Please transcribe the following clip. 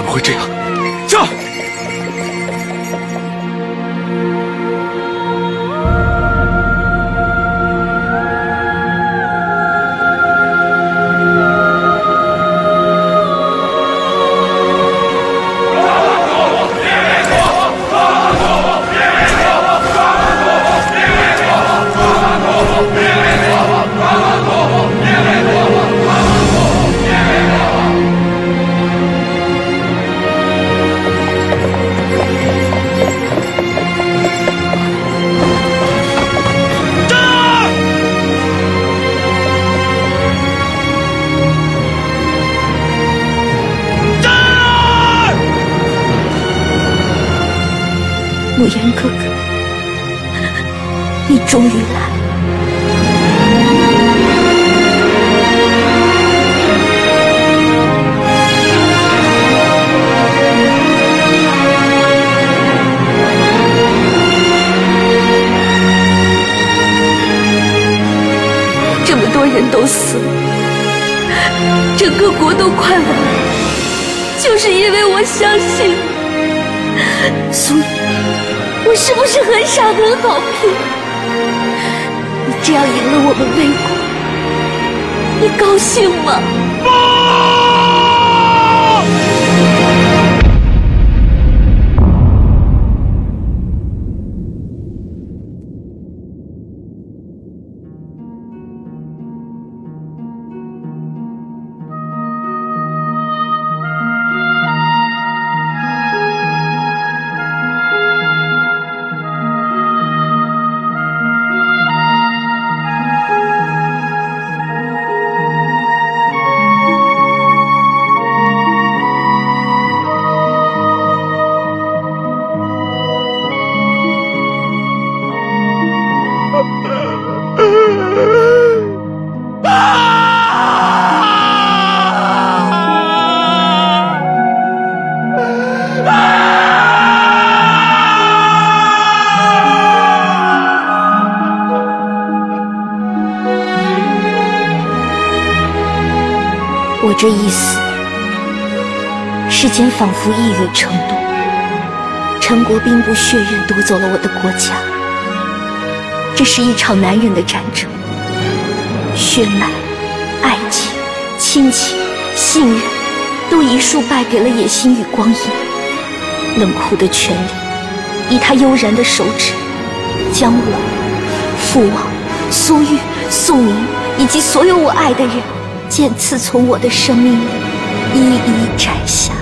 怎么会这样？慕言哥哥，你终于来了。这么多人都死了，整个国都快完了，就是因为我相信你，所以，我是不是很傻很好骗？你这样赢了我们魏国，你高兴吗？我这一死，世间仿佛一语成谟。陈国兵不血刃夺走了我的国家，这是一场男人的战争，血脉、爱情、亲情、信任，都一数败给了野心与光阴。冷酷的权力，以他悠然的手指，将我、父王、苏玉、宋明以及所有我爱的人。剑刺从我的生命里一一摘下。